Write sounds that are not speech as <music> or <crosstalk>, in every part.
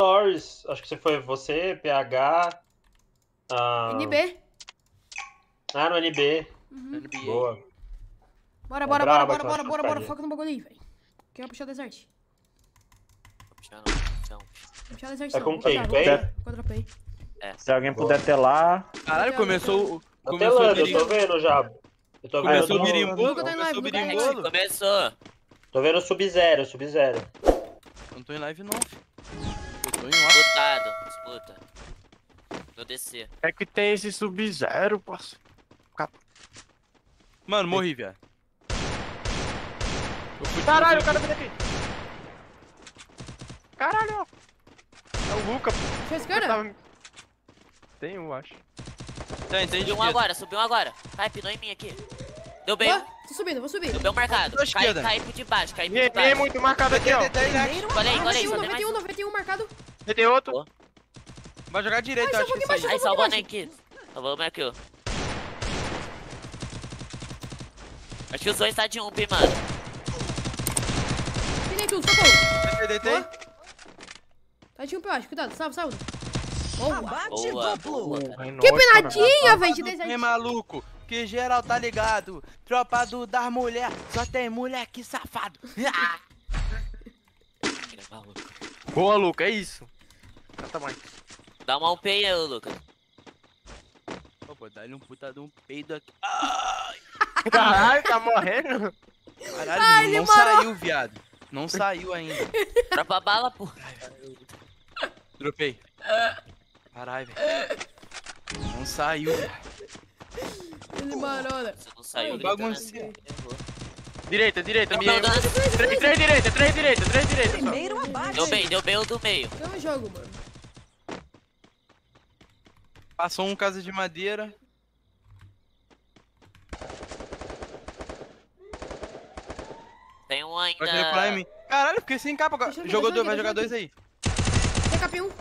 Norris. Acho que você foi você, PH. Ah, NB. Ah, no NB. Uhum. NBA. Boa. Bora, É bora, bora, braba bora, bora, bora, bora. churrascaria. Foca no bagulho aí, velho. Quem vai puxar o desert? Vou puxar não. Vou puxar o desert É não. com quem? Contra Pay. Se alguém puder telar. Caralho, começou. Tá Começou o telando, eu tô vendo já. Eu tô vendo, Começou o birimbolo? Começou o birimbolo? Começou. Tô vendo o Sub-Zero, Sub-Zero. Não tô em live não, filho. Tô em live. Mutado. Escuta. No DC. É que tem esse Sub-Zero, parceiro. Mano, morri, viado. Fui- Caralho, o cara veio aqui. Caralho, ó. É o Luca. Puxou a esquerda? Tava... Tem um, acho. Tá, entendi. Subiu um agora, subiu um agora. Cai, pinou em mim aqui. Deu bem. Boa, tô subindo, vou subir. Deu bem um marcado. Cai, esquerda. cai por de baixo, cai por de Ninguém tem muito marcado aqui, ó. Colei, colei, 91, só tem mais 91, um. 91 marcado. E tem outro. Boa. Vai jogar direito, eu Ai, acho só que um isso aí. Aí, salvou o Nike. Salvou o Michael. Acho que os dois tá de um, mano. Pinei tudo, socorro. Deitei. Boa. Tá de um eu acho. Cuidado, salve, salve. Boa. Boa, boa, cara. Ai, Que penadinha, velho, de Que maluco, que geral tá ligado. Tropa do das mulher, só tem moleque safado. <laughs> Maluco. Boa, Luca, é isso. Tá bom. Dá uma UP aí, ô, Lucas. Pô, pô, dá-lhe um puta de um peido aqui. <laughs> Caralho, tá morrendo? Caralho, Ai, não parou. saiu, viado. Não saiu ainda. Tropa bala, pô. Dropei. Caralho, velho. Não saiu, velho. Ele marona. Você não saiu, Ai, Lucas, baguncinha. né? Errou. Direita, direita, Não, não. Três, três direita, três direita, três direita. só. Primeiro abate. Deu bem, deu bem o do meio. É um jogo, mano. Passou um casa de madeira. Tem um ainda. mim. Caralho, fiquei sem capa agora. Jogou dois, vai jogar dois aí. TKP1.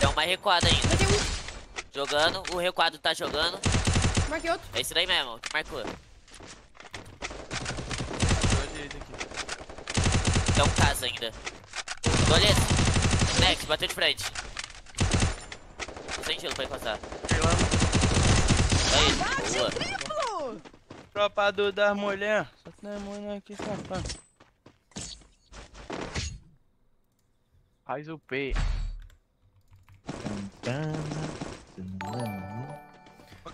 Tem um mais recuado ainda. Vai ter um. Jogando, o recuado tá jogando. Marquei outro. É esse daí mesmo, que marcou. Aqui. Tem um casa ainda. Doleta. Next, bateu de frente. Tô sem gelo pra ir passar. Aí, boa. Triplo. Tropa do das mulher, só tem moleque safado. Faz o P.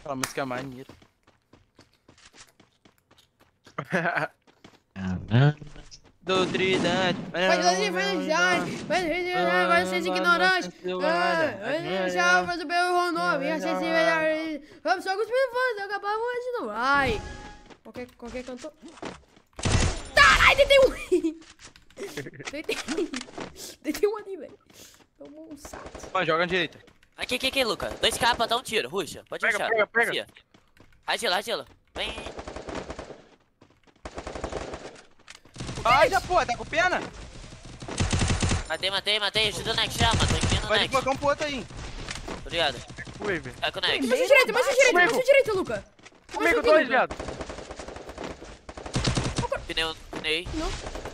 Aquela música é maneira. Do tridente. Vai fazer verdade. Vai fazer agora vocês ignorantes. Ah, Já faz o meu nome. Vamos só cuspir fãs. Acabamos de novo. Ai. Qualquer, qualquer cantor. Caralho, deitei um. deitei. Deitei um ali, velho. Tomou um saco. Joga na direita. Aqui, aqui, aqui, Luca. Dois capas, dá um tiro. Ruxa, pode Pega, ruxar. pega, pega. Confia. Ragila, ragila. Vem. Ai, já porra, tá com pena? Matei, matei, matei. Ajuda o Nex, chama. Tô aqui no Nex. colocar um pro outro aí. Obrigado. Velho. Tá com o Nex. Mais à direita, mais à direita, mais à direita, Luca. Comigo dois, viado. Pneu, pneu.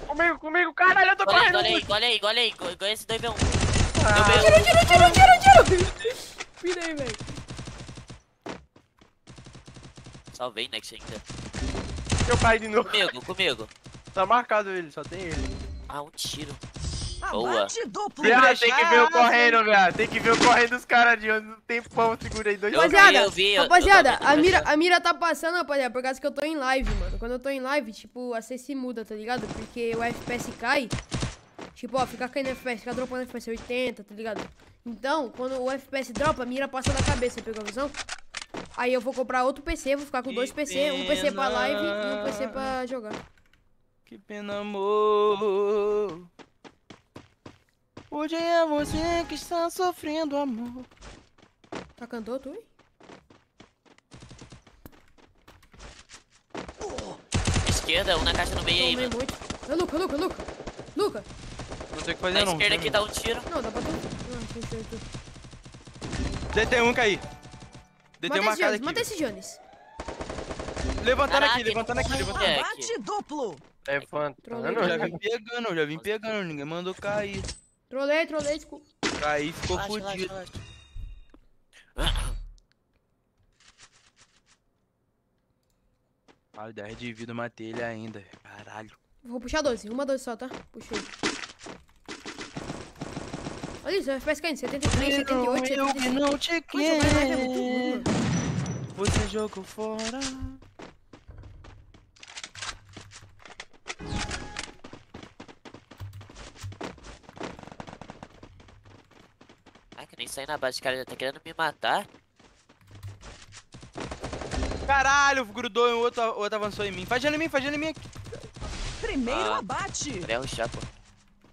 Comigo, comigo, caralho, eu tô correndo. olha aí, olha aí, olha aí. Ganha esse 2v1. Ah. Tira, tira, tira, tira, tira. Pirei, velho. Salvei, Nex ainda. Eu caí de novo. Comigo, comigo. Tá marcado ele, só tem ele. Ah, um tiro. Boa. Abate duplo. Viado, tem que ver eu Deixa- correndo, viado. Tem que ver eu correndo dos caras de onde um tempão. Segurei dois Eu vi, Rapaziada, eu vi, eu- rapaziada, eu a mira, tá a mira tá passando, rapaziada, por causa que eu tô em live, mano. Quando eu tô em live, tipo, a CC muda, tá ligado? Porque o FPS cai. Tipo, ó, fica caindo FPS, fica dropando FPS 80, tá ligado? Então, quando o FPS dropa, a mira passa na cabeça, pegou a visão? Aí eu vou comprar outro PC, vou ficar com Que dois PC, um PC pra live e um PC pena. pra jogar. Que pena, amor. Hoje é você que está sofrendo, amor. Tá cantou, tu? hein? Esquerda, um na caixa no meio aí, mano. muito. É Luca, Luca, Luca. Luca. Não sei o que Na fazer, não. esquerda aqui dá um tiro. Não, dá pra tu. Não, ver. Deitei um cair. Deitei Mata um esse marcado Jones, aqui. mata esse Jones. Levantando Caraca, aqui, levantando aqui, levantando aqui. É, Abate duplo. Levantando. Já vim pegando, eu já vim pegando, ninguém mandou cair. Trolei, trolei, desculpa. Cair ficou Relaxa, relaxa, fudido. relaxa. Ah, 10 de vida, matei ele ainda. Caralho. Vou puxar 12, uma 12 só, tá? Puxei. Olha isso, FPS caindo, 73, 78, eu que 75. não te é quero. mano. Você jogou fora. Ai, que nem saí na base, cara já tá querendo me matar. Caralho, grudou e o outro, o outro avançou em mim. Faz em mim, faz em mim. Primeiro Ah. abate. Queria rushar, pô.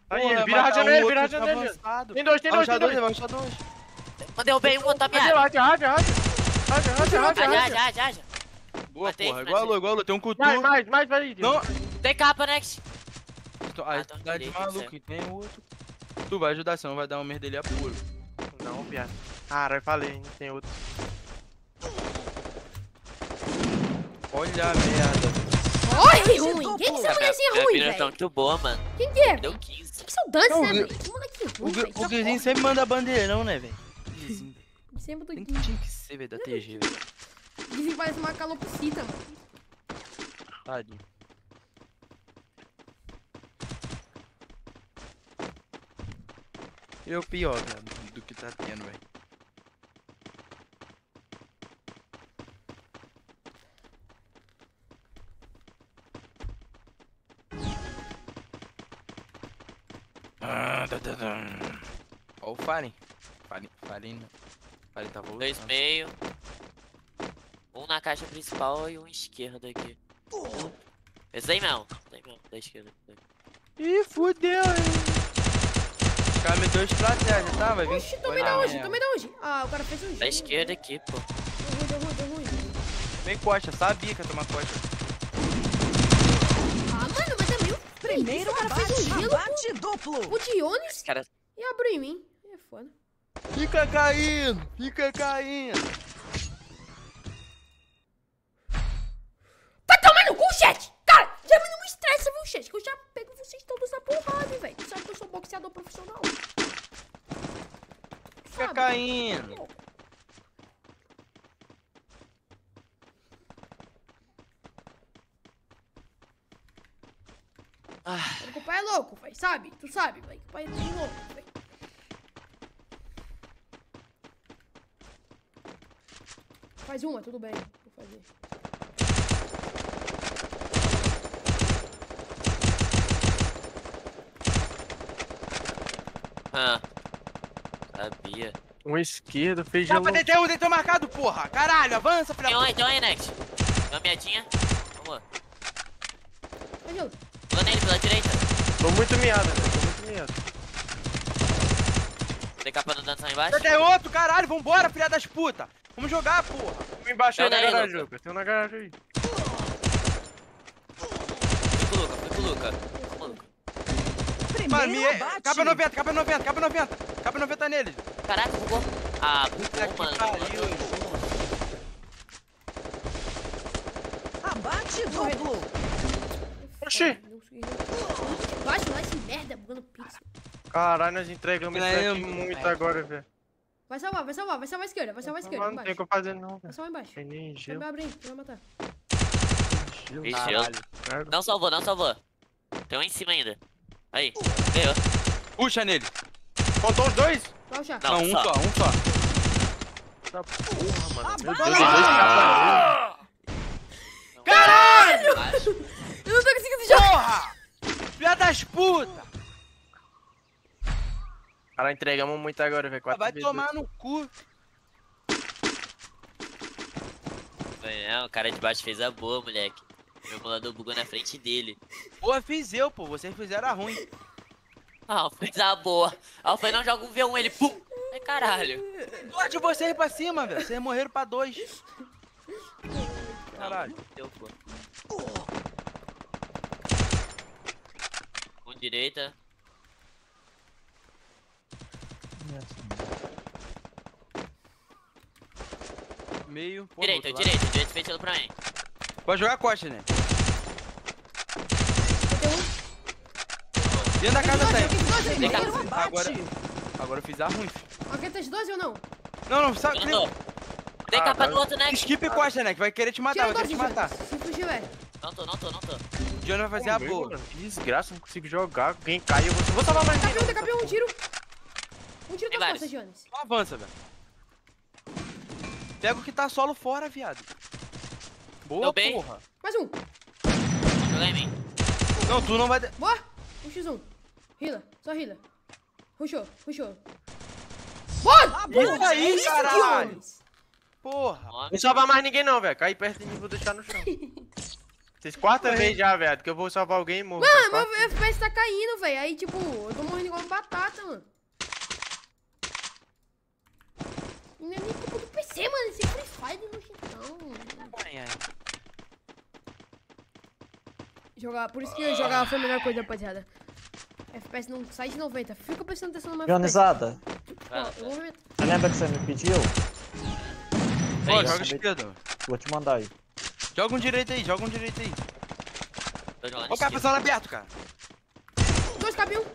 Aí, vira a um janela, outro vira a tá janela. Tem dois, tem dois, tem Avançar dois, dois. avançar dois. Mandei bem um, tá Rádio, meado. rádio, rádio, rádio. Rádio, rádio, rádio, Já, já, rádio. já, já, já. Boa, porra. matei. Igual a Lu, igual a Lu. Tem um cutu. Mais, mais, mais, vai. Não. Tem capa, Nex. Ah, tu tá de direito, maluco. E tem outro. Tu vai ajudar, senão vai dar um merdelha puro. Não, piada. Caralho, falei, hein, tem outro. Olha a merda. Olha, ruim! Quem que essa Minha, mulherzinha ruim, mira tá velho? muito boa, mano. Quem que é? Deu velho? 15. Danças, Não, né, o velho? O, ruim, o Essa Guizinho sempre manda bandeirão, né, velho? Sempre do Guizinho. tinha que ser, velho, da TG, velho. Guizinho parece uma calopsita, mano. Tadinho. É o pior, velho, do- do que tá tendo, velho. Ó o Farin. Farin, Farin, não. Farin tá voltando. Dois meio. Um na caixa principal e um esquerdo aqui. Esse aí mesmo. Esse aí mesmo, da esquerda. Ih, fudeu, hein. Os caras me deu estratégia, tá? Vai vir. Oxi, tomei da onde? Tomei da onde? Ah, o cara fez um Da esquerda aqui, pô. Deu ruim, deu ruim, deu ruim. Vem costa, sabia que ia tomar costa. Primeiro o cara fez um abate. gelo Abate duplo. o Dionis cara. e abriu em mim. É foda. Fica caindo, fica caindo. Vai tomar no cu, chat! Cara, já me não me estressa, viu, chat? Que eu já pego vocês todos na porrada, velho. Tu sabe que eu sou boxeador profissional. Fica Sabe? caindo. Ah, Porque o pai é louco, velho. Sabe? Tu sabe. O pai é bem louco, velho. Faz uma, tudo bem. Vou fazer. ah. Sabia. Um esquerdo, fez Já deter o deter marcado, porra. Caralho, avança, filha Tem um aí, tem um aí, Nex. Tem uma miadinha. Vamos. Faz gelo. Pula nele pela direita. Tô muito miado, velho. Tô muito miado. Tem capa no danço lá embaixo. Tem outro, caralho, vambora, filha das puta. Vamos jogar, porra. Um embaixo aí na garagem, Luca. Lucas. Tem um na garagem aí. Fui com o Luca, fui com o Luca. Vamos, Luca. Mano, me... abate. capa 90, capa 90, capa 90. Capa 90 nele. Caraca, bugou. Ah, bugou, mano. pariu. Abate duplo. Oxi. Não consegui jogar. Baixo lá esse bugando pixel. Caralho, nós entregamos isso Ganhamos, aqui muito velho. agora, velho. Vai salvar, vai salvar, vai salvar a esquerda, vai salvar a esquerda. Mano, não tem o que fazer não, Vai salvar embaixo. Tem nem Vai gelo. me abrir, vai matar. Merda. Não salvou, não salvou. Tem um em cima ainda. Aí, ganhou. Puxa nele. Faltou os dois? Vai chá. Não, Não, um só. só, um só. Tá porra, mano. Meu Abate. Deus, dois capas Caralho! <laughs> Eu não tô conseguindo jogar. Porra! Filha das puta! Cara, entregamos muito agora, velho. Quatro Vai vezes. tomar no cu. Não, o cara de baixo fez a boa, moleque. Meu emulador bugou na frente dele. Pô, fiz eu, pô. Vocês fizeram a ruim. Ah, fez a boa. Aí eu falei, não, joga um V1, ele pum. Ai, caralho. Dois de vocês pra cima, velho. Vocês morreram pra dois. Caralho. Deu, pô. Com direita. Meio. Pô, direita, do outro lado. direita fechando pra mim. Pode jogar costa, né? Dentro da casa tem. Aqui, 12 aí, Primeiro mano. abate. Agora- Agora eu fiz a ruim. Aqui tem 12 ou não? Não, não, sabe. Tem Ah, capa tá. do outro, né? Skip e costa, né? Que vai querer te matar, Tira vai querer 12, te matar. Se fugir, velho. Não tô, não tô, não tô. O Johnny vai fazer a Comigo, boa. desgraça, não consigo jogar. Quem cai, eu vou, vou salvar mais tem capim, um tiro. Um tiro Tem nas costas, Jonas. Não avança, velho. Pega o que tá solo fora, viado. Boa, bem. porra. Mais um. Joga em mim. Não, tu não vai... de- Boa. Um x1. Hila, só hila. Rushou, rushou. Boa! Isso aí, Isso, caralho. Porra. Ó, Não salvar mais ninguém não, velho. Cair perto de mim, vou deixar no chão. <laughs> Vocês quarta vez já, velho, que eu vou salvar alguém e morro. Mano, meu FPS tá caindo, velho. Aí, tipo, eu tô morrendo igual batata, mano. E Não é nem culpa do PC, mano. Esse Free Fire no chitão. Ai, ai. Jogar, por isso que eu jogava foi a melhor coisa, rapaziada. FPS não sai de 90. Fica prestando atenção no meu Jonizada, você lembra que você me pediu? Vem, joga esquerda. Vou te mandar aí. Joga um direito aí, joga um direito aí. o cara passando aberto, cara. Dois capinhos.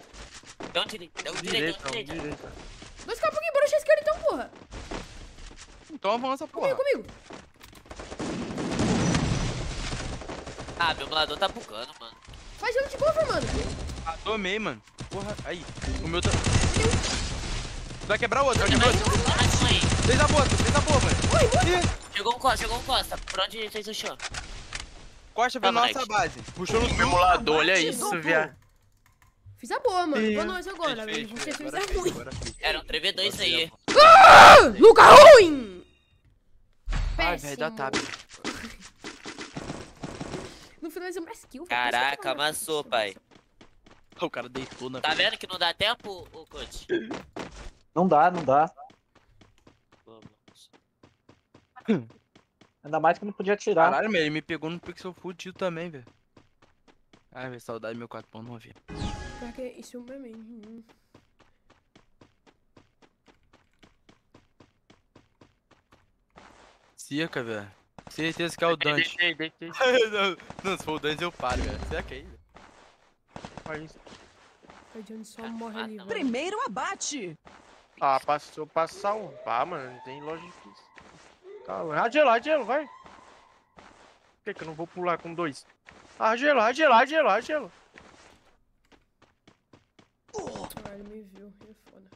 Deu um direito, deu um direito, deu um direito. direita. Dois capinhos aqui, bora esquerda então, porra. Então avança, porra. Comigo, comigo. Ah, meu emulador tá bugando, mano. Faz jogo de cover, mano. Ah, tomei, mano. Porra, aí. O meu tá... Vai quebrar o outro, vai quebrar o outro. Fez a boa, fez a boa, mano. Chegou um costa, chegou um costa. Por onde fez o show? Costa Tá, vendo nossa base. Puxou no O emulador, olha isso, viado. Fiz a boa, mano. Boa nós agora, velho. Você fez. a ruim. Era um 3v2 aí. Ah, Luca ruim! Ai, velho, dá tab. No finalizamos mais kill. Caraca, isso amassou, pai. O cara deitou na Tá vendo que não dá tempo, ô coach? Não dá, não dá. Ainda mais que não podia tirar. Caralho, meu, ele me pegou no pixel fudido também, velho. Ai, velho, saudade do meu 4.9. Pior que isso é mesmo. Circa, velho. Certeza que é o Dante. Deitei, deitei. <laughs> não, não, se for o Dante eu paro, velho. Será que é ele? Olha isso. Johnny só morre ali, velho. Primeiro abate. Ah, passou pra salvar, mano. Não tem lógica isso. Calma. Ragelo, ragelo, vai. Por que, que eu não vou pular com dois? Ah, Ragelo, ragelo, ragelo, ragelo. Caralho, me viu. É foda.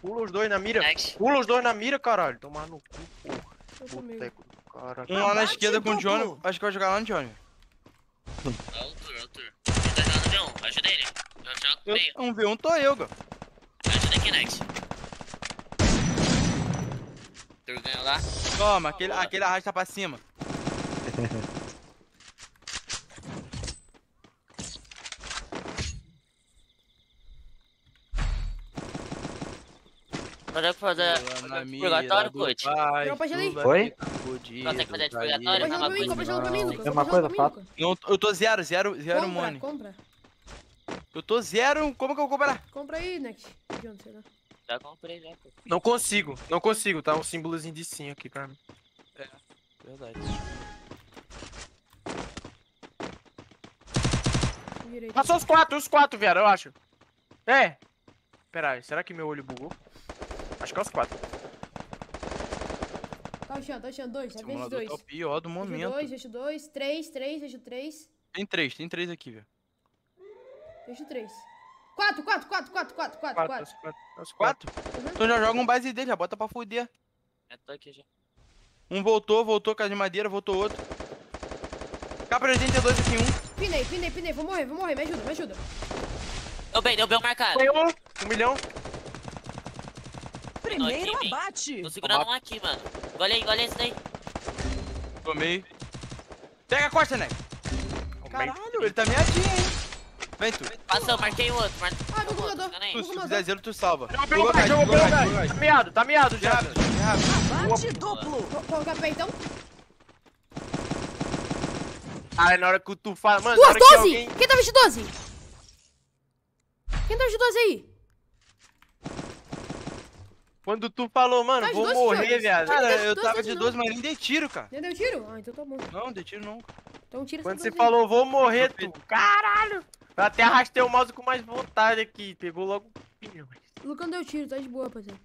Pula os dois na mira. Pula os dois na mira, caralho. Tomar no cu, porra. Boteco do cara. Um lá na esquerda com o Johnny. Acho que vai jogar lá no Johnny. É o tour, é o tour. Ele tá jogando V1, ajuda ele. Eu jogo Eu, meio. um V1 tô eu, cara. Ajuda aqui, Next. Tour ganhou lá. Toma, aquele, aquele arrasta pra cima. <laughs> Pode fazer purgatório, pai, Dropa de Oi? fudido, Consegue fazer de purgatório? Compra pra mim, mas compra gelo pra mim, Lucas. Tem uma coisa, fato. Eu tô zero, zero, zero Compra, money. compra. Eu tô zero, como que eu vou cobrar? Compra aí, Next. John, sei lá. Já comprei, já. pô. Não consigo, não consigo. Tá um símbolozinho de sim aqui pra mim. Verdade. Direito. Passou os quatro, os quatro, viado, eu acho. É. Pera aí, será que meu olho bugou? Acho que é os quatro. Tá o chão, tá o chão. Dois, é de simulador dois. tá o pior do Vejo momento. dois, vejo dois. Três, três, vejo três. Tem três, tem três aqui, velho. Vejo três. Quatro, quatro, quatro, quatro, quatro, quatro, Quatro, os quatro. Uhum. Então já joga um base dele, já bota pra fuder. Eu tô aqui já. Um voltou, voltou com a de madeira, voltou outro. Capa 82 aqui, um. Pinei, pinei, pinei. Vou morrer, vou morrer. Me ajuda, me ajuda. Deu bem, deu bem marcado. Foi um, um milhão. Primeiro aqui, abate. Tô segurando um aqui, mano. Olha aí, olha esse daí. Tomei. Pega a costa, né? Caralho, ele tá meadinho, hein? Vem tu. Passou, marquei o outro. Mar... Ah, nem. Tu, se tu fizer zero, tu salva. Jogou pelo gás, jogou pelo gás, Tá gás. miado, tá miado já. Abate duplo. Vou colocar pé então. Aí na hora que tu fala, mano, Duas, hora que 12! alguém... Quem tava de 12? Quem tava de 12 aí? Quando tu falou, mano, Tá vou dois morrer, tiros. viado. Cara, Cara, Dois, eu dois, tava dois, de não. 12, mas nem dei tiro, cara. Nem deu tiro? Ah, então tá bom. Não, dei tiro não. Então tira Quando você 12 aí. falou, vou morrer, tu... Caralho! Eu até arrastei o mouse com mais vontade aqui. Pegou logo o pinho. O Lucão deu tiro, tá de boa, rapaziada.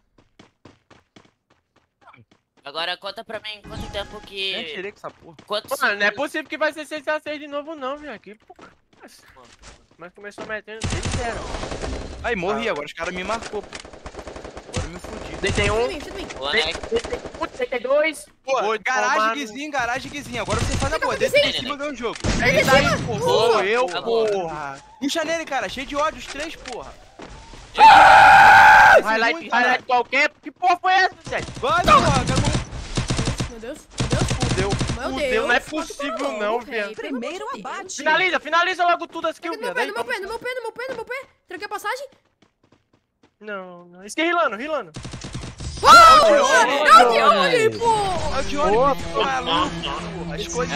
Agora conta pra mim quanto tempo que. tirei com essa porra. Quantos Mano, não é possível que vai ser 6x6 de novo não, velho. Aqui, pô. Nossa, Mas começou metendo 6-0. Aí, morri, agora os caras me marcou. Agora eu me fudi. Deitei um. deitei dois. Pô, garagem, guizinho, garagem, guizinho. Agora você faz a boa. Desce em cima ganha o jogo. Ele tá aí. Sou eu, porra. Puxa nele, cara. Cheio de ódio, os três, porra. Highlight, muito, highlight qualquer. Que porra foi essa, gente? Vai, porra. Meu Deus, meu Deus. Fudeu. Meu Fudeu, Deus. não é possível não, velho. velho. Primeiro abate. Finaliza, finaliza logo tudo as Aqui kills, pé, no meu pé, no meu pé, no meu pé, no meu pé. Tranquei a passagem. Não, não. Isso que é rilando, rilando. É o Dione, pô! É o Johnny, maluco. As coisas